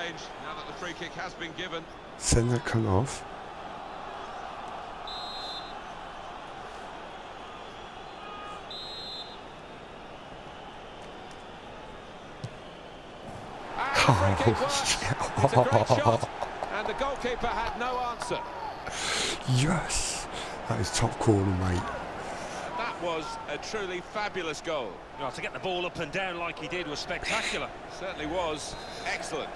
range now that the free kick has been given. Send that cunt off. And the goalkeeper had no answer. Yes! That is top corner, mate. That was a truly fabulous goal. Well, to get the ball up and down like he did was spectacular. Certainly was excellent.